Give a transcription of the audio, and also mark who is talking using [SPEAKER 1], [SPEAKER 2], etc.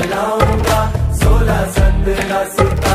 [SPEAKER 1] बतलाऊँगा सोलह सत्रह सितारा